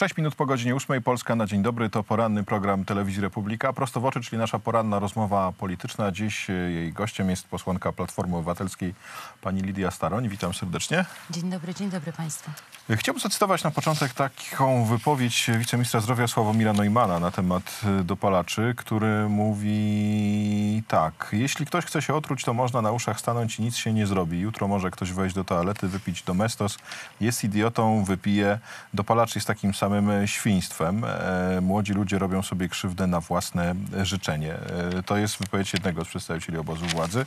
6 minut po godzinie 8 Polska na dzień dobry to poranny program Telewizji Republika. Prosto w oczy, czyli nasza poranna rozmowa polityczna. Dziś e, jej gościem jest posłanka Platformy Obywatelskiej pani Lidia Staroń. Witam serdecznie. Dzień dobry, dzień dobry Państwu. Chciałbym zacytować na początek taką wypowiedź wiceministra zdrowia Sławomira Neumana na temat e, dopalaczy, który mówi tak. Jeśli ktoś chce się otruć, to można na uszach stanąć i nic się nie zrobi. Jutro może ktoś wejść do toalety, wypić domestos. Jest idiotą, wypije. Dopalacz jest takim samym e, świństwem. E, Młodzi ludzie robią sobie krzywdę na własne życzenie. E, To jest wypowiedź jednego z przedstawicieli obozu władzy.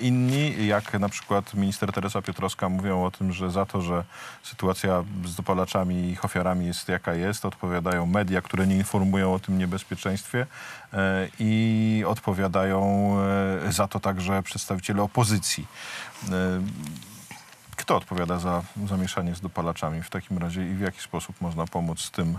Inni, jak na przykład minister Teresa Piotrowska, mówią o tym, że za to, że sytuacja z dopalaczami i ich ofiarami jest jaka jest, odpowiadają media, które nie informują o tym niebezpieczeństwie i odpowiadają za to także przedstawiciele opozycji. Kto odpowiada za zamieszanie z dopalaczami w takim razie i w jaki sposób można pomóc tym,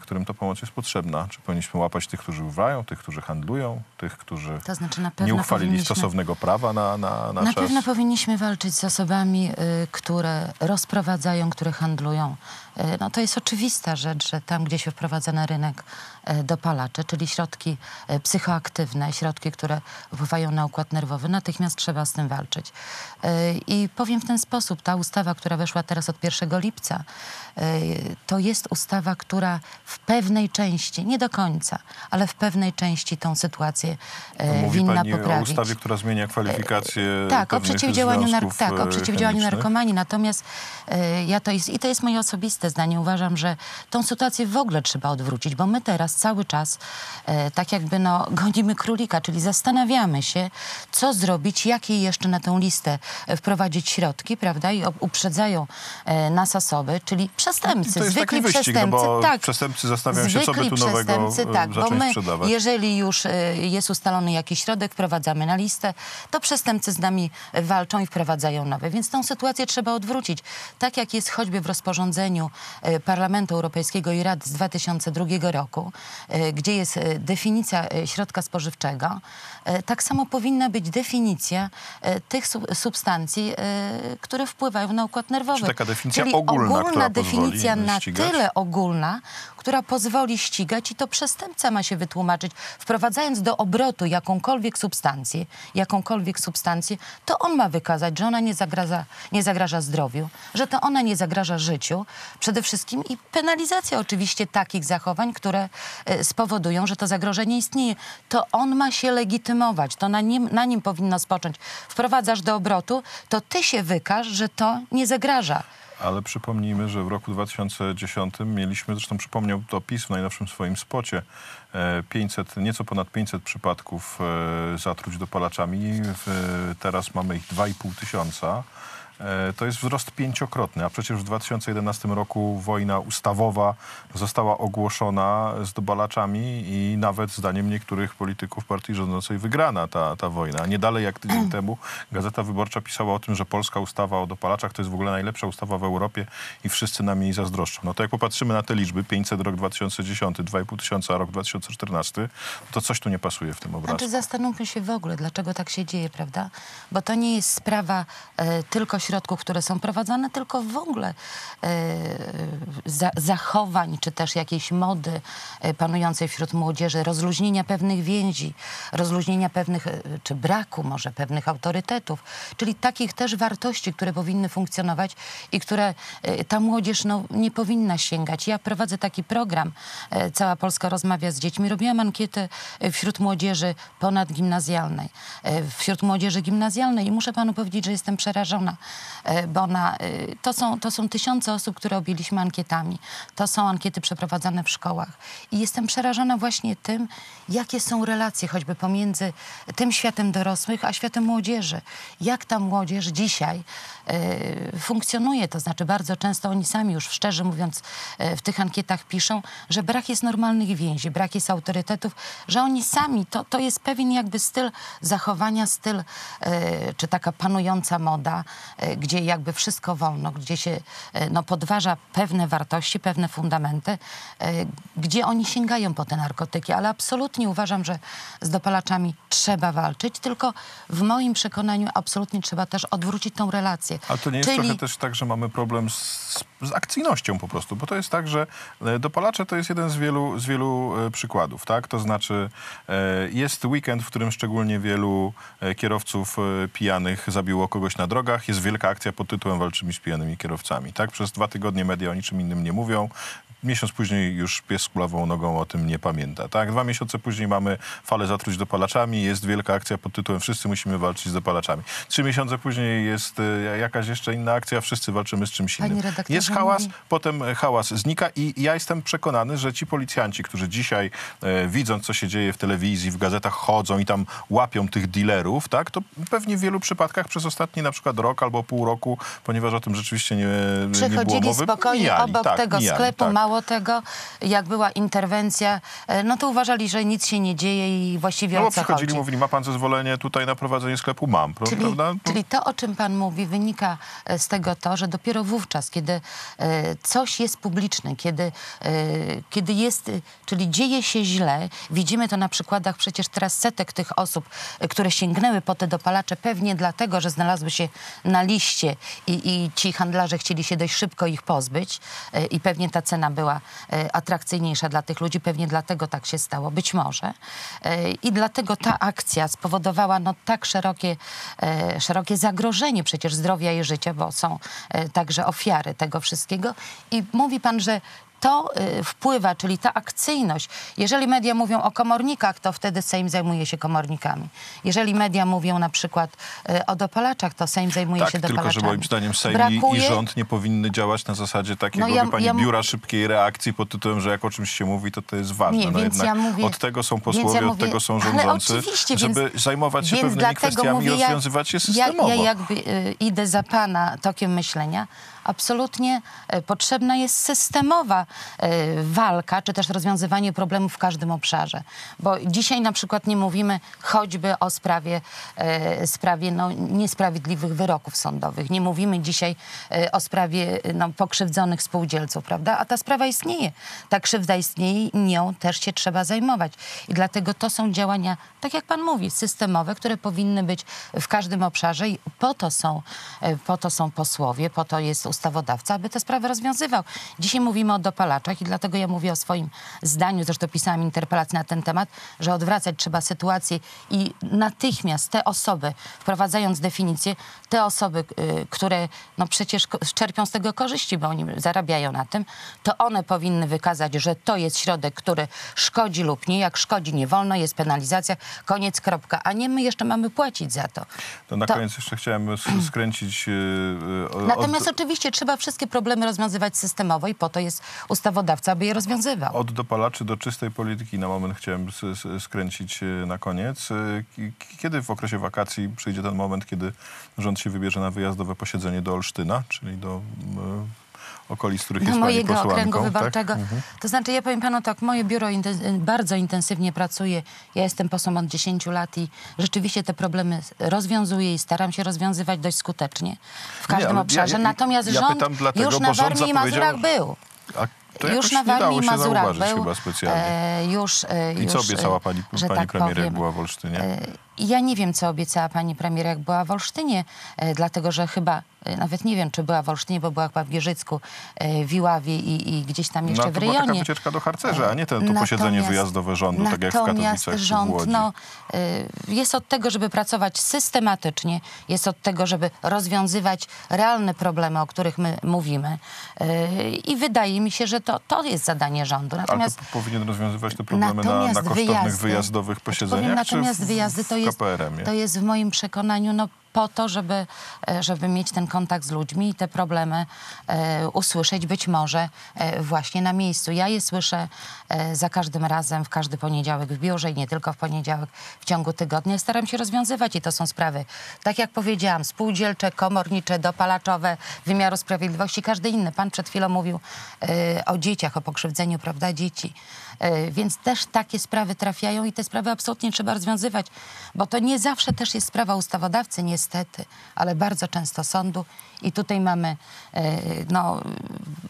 którym ta pomoc jest potrzebna? Czy powinniśmy łapać tych, którzy używają, tych, którzy handlują, tych, którzy To znaczy na nie uchwalili stosownego prawa na, na, na, Na czas? pewno powinniśmy walczyć z osobami, y, które rozprowadzają, które handlują. Y, no to jest oczywista rzecz, że tam, gdzie się wprowadza na rynek y, dopalacze, czyli środki y, psychoaktywne, środki, które wpływają na układ nerwowy, natychmiast trzeba z tym walczyć. Y, I powiem w ten sposób, ta ustawa, która weszła teraz od 1 lipca, y, to jest ustawa, która w pewnej części, nie do końca, ale w pewnej części tą sytuację y, Mówi winna pani poprawić. o ustawie, która zmienia kwalifikacje Tak, o przeciwdziałaniu, nar- tak, o e, przeciwdziałaniu chemicznych. narkomanii. Natomiast e, ja to jest, i to jest moje osobiste zdanie, uważam, że tą sytuację w ogóle trzeba odwrócić, bo my teraz cały czas e, tak jakby no, gonimy królika, czyli zastanawiamy się, co zrobić, jakie jeszcze na tą listę e, wprowadzić środki, prawda? I uprzedzają e, nas osoby, czyli przestępcy, To jest zwykli wyścig, no przestępcy. bo tak. Przestępcy zastanawiają się, co by tu nowego e, tak, bo my, sprzedawać. jeżeli już e, jest ustalony jakiś środek, wprowadzamy na listę, to przestępcy z nami walczą i wprowadzają nowe. Więc tą sytuację trzeba odwrócić. Tak jak jest choćby w rozporządzeniu e, Parlamentu Europejskiego i Rady z 2002 roku, gdzie jest definicja środka spożywczego, tak samo powinna być definicja tych su- substancji, które wpływają na układ nerwowy. Czy taka definicja Czyli ogólna, ogólna definicja na ścigać? tyle ogólna, która pozwoli ścigać i to przestępca ma się wytłumaczyć, wprowadzając do obrotu jakąkolwiek substancję, jakąkolwiek substancję, to on ma wykazać, że ona nie zagraża, nie zagraża zdrowiu, że to ona nie zagraża życiu przede wszystkim i penalizacja oczywiście takich zachowań, które e, spowodują, że to zagrożenie istnieje. To on ma się legitymować, to na nim, na nim powinno spocząć. Wprowadzasz do obrotu, to ty się wykaż, że to nie zagraża. Ale przypomnijmy, że w roku 2010 mieliśmy, zresztą przypomniał to PiS w najnowszym swoim spocie, e, 500, nieco ponad 500 przypadków e, zatruć dopalaczami. Teraz mamy ich 2,5 tysiąca. E, To jest wzrost pięciokrotny, a przecież w 2011 roku wojna ustawowa została ogłoszona z dopalaczami i nawet zdaniem niektórych polityków partii rządzącej wygrana ta, ta wojna. Nie dalej jak tydzień temu Gazeta Wyborcza pisała o tym, że polska ustawa o dopalaczach to jest w ogóle najlepsza ustawa w Europie i wszyscy nam jej zazdroszczą. No to jak popatrzymy na te liczby, 500 rok 2010, 2,5 tysiąca rok 2014, to coś tu nie pasuje w tym obrazku. Znaczy zastanówmy się w ogóle, dlaczego tak się dzieje, prawda? Bo to nie jest sprawa e, tylko środków, które są prowadzone, tylko w ogóle e, za, zachowań, czy też jakiejś mody e, panującej wśród młodzieży, rozluźnienia pewnych więzi, rozluźnienia pewnych, e, czy braku może pewnych autorytetów, czyli takich też wartości, które powinny funkcjonować i które e, ta młodzież no, nie powinna sięgać. Ja prowadzę taki program, Cała Polska rozmawia z dziećmi. Robiłam ankiety e, wśród młodzieży ponadgimnazjalnej, wśród młodzieży gimnazjalnej i muszę panu powiedzieć, że jestem przerażona, bo na, to, są, to są tysiące osób, które objęliśmy ankietami. To są ankiety przeprowadzane w szkołach. I jestem przerażona właśnie tym, jakie są relacje choćby pomiędzy tym światem dorosłych, a światem młodzieży. Jak ta młodzież dzisiaj e, funkcjonuje, to znaczy bardzo często oni sami już szczerze mówiąc e, w tych ankietach piszą, że brak jest normalnych więzi, brak jest autorytetów, że oni sami, to, to jest pewien jakby styl zachowania, styl, e, czy taka panująca moda, gdzie jakby wszystko wolno, gdzie się no, podważa pewne wartości, pewne fundamenty, e, gdzie oni sięgają po te narkotyki. Ale absolutnie uważam, że z dopalaczami trzeba walczyć, tylko w moim przekonaniu absolutnie trzeba też odwrócić tą relację. Ale to nie jest Czyli... trochę też tak, że mamy problem z, z akcyjnością po prostu, bo to jest tak, że e, dopalacze to jest jeden z wielu, z wielu e, przykładów, tak? To znaczy jest weekend, w którym szczególnie wielu kierowców pijanych zabiło kogoś na drogach, jest wielka akcja pod tytułem Walczymy z pijanymi kierowcami, tak? Przez dwa tygodnie media o niczym innym nie mówią. Miesiąc później już pies z kulawą nogą o tym nie pamięta. Tak? Dwa miesiące później mamy falę zatruć dopalaczami, jest wielka akcja pod tytułem Wszyscy musimy walczyć z dopalaczami. Trzy miesiące później jest e, jakaś jeszcze inna akcja, wszyscy walczymy z czymś innym. Jest hałas, mówi- potem hałas znika i ja jestem przekonany, że ci policjanci, którzy dzisiaj e, widząc, co się dzieje w telewizji, w gazetach chodzą i tam łapią tych dealerów, tak, to pewnie w wielu przypadkach przez ostatni na przykład rok albo pół roku, ponieważ o tym rzeczywiście nie, nie było mowy, spokojnie mijali, obok tak, tego mijali, sklepu, tak. Mało tego, jak była interwencja, e, no to uważali, że nic się nie dzieje i właściwie No o co przychodzili, chodzi. mówili, ma pan zezwolenie tutaj na prowadzenie sklepu? Mam, Czyli, prawda? czyli to, o czym pan mówi, wynika e, z tego to, że dopiero wówczas, kiedy e, coś jest publiczne, kiedy, kiedy jest, czyli dzieje się źle, widzimy to na przykładach przecież teraz setek tych osób, które sięgnęły po te dopalacze, pewnie dlatego, że znalazły się na liście i, i ci handlarze chcieli się dość szybko ich pozbyć i pewnie ta cena była e, atrakcyjniejsza dla tych ludzi, pewnie dlatego tak się stało, być może. E, I dlatego ta akcja spowodowała no, tak szerokie, e, szerokie zagrożenie przecież zdrowia i życia, bo są także ofiary tego wszystkiego. I mówi pan, że to y, wpływa, czyli ta akcyjność. Jeżeli media mówią o komornikach, to wtedy Sejm zajmuje się komornikami. Jeżeli media mówią na przykład y, o dopalaczach, to Sejm zajmuje Tak, się tylko dopalaczami. że moim zdaniem Sejm i- i Brakuje- rząd nie powinny działać na zasadzie takiego, No ja- pani, ja biura szybkiej reakcji pod tytułem, że jak o czymś się mówi, to to jest ważne. Nie, no więc ja mówię- od tego są posłowie, ja od mówię- tego są rządzący, oczywiście, żeby więc- zajmować się więc pewnymi kwestiami mówię, i ja- rozwiązywać je Ja, systemowo. ja jakby y, idę za pana tokiem myślenia. Absolutnie y, potrzebna jest systemowa walka, czy też rozwiązywanie problemów w każdym obszarze. Bo dzisiaj na przykład nie mówimy choćby o sprawie, y, sprawie no, niesprawiedliwych wyroków sądowych. Nie mówimy dzisiaj y, o sprawie no, pokrzywdzonych spółdzielców, prawda? A ta sprawa istnieje. Ta krzywda istnieje i nią też się trzeba zajmować. I dlatego to są działania, tak jak pan mówi, systemowe, które powinny być w każdym obszarze i po to są, e, po to są posłowie, po to jest ustawodawca, aby te sprawy rozwiązywał. Dzisiaj mówimy o dopalaczach i dlatego ja mówię o swoim zdaniu, zresztą pisałam interpelację na ten temat, że odwracać trzeba sytuację i natychmiast te osoby, wprowadzając definicję, te osoby, y, które no przecież czerpią z tego korzyści, bo oni zarabiają na tym, to one powinny wykazać, że to jest środek, który szkodzi lub nie. Jak szkodzi, nie wolno, jest penalizacja, koniec, kropka. A nie my jeszcze mamy płacić za to. To na To- koniec jeszcze chciałem skręcić... e, e, Natomiast od, oczywiście trzeba wszystkie problemy rozwiązywać systemowo i po to jest ustawodawca, aby je rozwiązywał. Od dopalaczy do czystej polityki na moment chciałem skręcić e, na koniec. E, Kiedy w okresie wakacji przyjdzie ten moment, kiedy rząd się wybierze na wyjazdowe posiedzenie do Olsztyna, czyli do m, okolic, których jest pani mojego posłanką? okręgu tak? wyborczego. Mhm. To znaczy, ja powiem panu tak, moje biuro inten- bardzo intensywnie pracuje. Ja jestem posłem od 10 lat i rzeczywiście te problemy rozwiązuję i staram się rozwiązywać dość skutecznie w każdym ja- obszarze. ja- Natomiast ja rząd dlatego, już na Warmii i Mazurach był. A to już na Warmii Mazurach był. chyba specjalnie. e, już, e, I już, co obiecała e, pani, że pani tak premier, jak była w Olsztynie? Ja nie wiem, co obiecała pani premier, jak była w Olsztynie, e, dlatego że chyba, e, nawet nie wiem, czy była w Olsztynie, bo była chyba w Gierzycku, e, w Iławie i, i gdzieś tam jeszcze no, w to była taka rejonie. wycieczka do harcerza, a nie ten, to posiedzenie wyjazdowe rządu, tak jak w Katowicach czy w rząd Łodzi. no, jest od tego, żeby pracować systematycznie, jest od tego, żeby rozwiązywać realne problemy, o których my mówimy. I wydaje mi się, że to, to jest zadanie rządu. Ale Natomiast to powinien rozwiązywać te problemy na, na kosztownych wyjazdy- wyjazdowych posiedzeniach, powiem, natomiast w, wyjazdy to w jest, to jest w moim przekonaniu no, po to, żeby, e, żeby mieć ten kontakt z ludźmi i te problemy e, usłyszeć być może e, właśnie na miejscu. Ja je słyszę za każdym razem, w każdy poniedziałek w biurze i nie tylko w poniedziałek, w ciągu tygodnia. Staram się rozwiązywać i to są sprawy, tak jak powiedziałam, spółdzielcze, komornicze, dopalaczowe, wymiaru sprawiedliwości, każdy inny. Pan przed chwilą mówił o dzieciach, o pokrzywdzeniu, prawda, dzieci. Więc też takie sprawy trafiają i te sprawy absolutnie trzeba rozwiązywać, bo to nie zawsze też jest sprawa ustawodawcy, nie niestety, ale bardzo często sądu. I tutaj mamy e, no,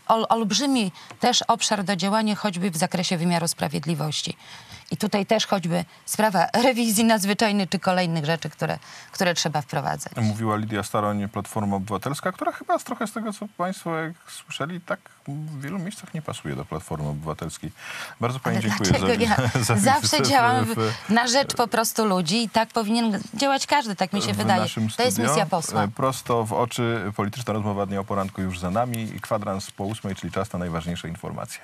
ol, olbrzymi też obszar do działania, choćby w zakresie wymiaru sprawiedliwości. I tutaj też choćby sprawa rewizji nadzwyczajnej czy kolejnych rzeczy, które, które trzeba wprowadzać. Mówiła Lidia Staroń, Platforma Obywatelska, która chyba trochę z tego, co państwo jak słyszeli, tak w wielu miejscach nie pasuje do Platformy Obywatelskiej. Bardzo pani Ale dziękuję za, ja za zawsze działam w- na rzecz po prostu ludzi i tak powinien działać każdy, tak mi się wydaje. To jest misja posła. E, Prosto w oczy polityczna rozmowa dnia o poranku już za nami i kwadrans po ósmej, czyli czas na najważniejsze informacje.